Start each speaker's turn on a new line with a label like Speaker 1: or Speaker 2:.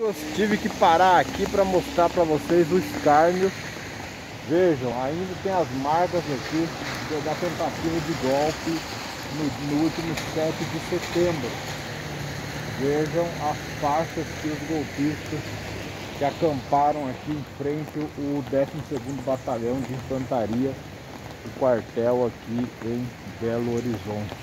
Speaker 1: Eu tive que parar aqui para mostrar para vocês o escárnio. Vejam, ainda tem as marcas aqui da tentativa de golpe no, no último 7 de setembro. Vejam as faixas que os golpistas que acamparam aqui em frente o 12º Batalhão de Infantaria, o quartel aqui em Belo Horizonte.